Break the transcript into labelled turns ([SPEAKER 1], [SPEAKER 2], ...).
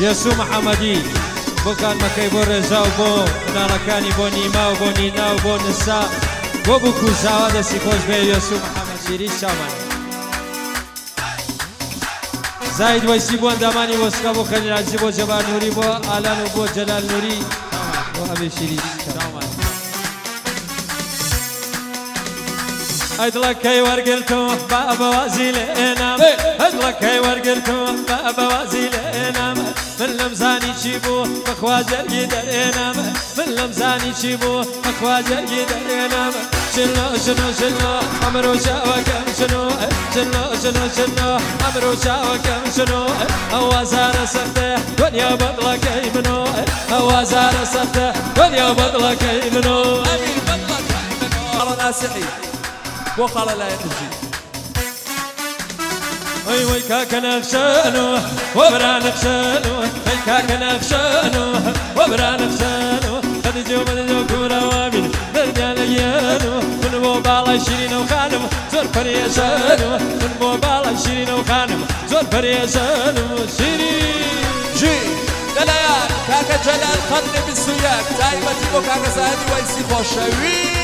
[SPEAKER 1] یەسو محەممەدی بۆ کارمەکەی بۆ ڕێژا و بۆ مناڵەکانی بۆ نیما و بۆ نینا و بۆ نسا بۆ بکو زاوا دەستی خۆش بێ یەسو محەممەد شیری چامان زاید وەیسی بۆ ئەندامانی وەسکا بۆ خەلیراجی بۆ جەبار نووری بۆ ئالان و بۆ جەلال نووری بۆ ئەبێ شیری چامان أدلكي ورقلتو بابا وازيل انام أدلكي ورقلتو بابا وازيل لمزاني تشيبو مخواجة يدر انام من لمزاني تشيبو مخواجة يدر انام شنو شنو شنو. عمرو شاوى كم شنو. شنو شنو شنو. عمرو شاوى كم شنو. أوازار سفته دنيا بطلك منو. أوازار سفته دنيا بطلك منو.
[SPEAKER 2] أمين بطلك على ناسحي بۆ خاڵە لای قژی
[SPEAKER 1] وي وي كاك نخشانو وبرا نخشانو وي كاك نخشانو وبرا نخشانو قد جو من جو كورا وامين نرجع ليانو. من بو بالا شيرين وخانم زور فريشانو من بو بالا شيرين وخانم زور فريشانو شيرين.
[SPEAKER 2] جي لەلایەن کاکە جەلال خەنێ بسوویەک تایبەتی بۆ کاکە زاهدی وایسی خۆشەوی